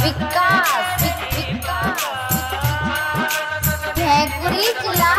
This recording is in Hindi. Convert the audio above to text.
विकास विकास। धैगुरी जिला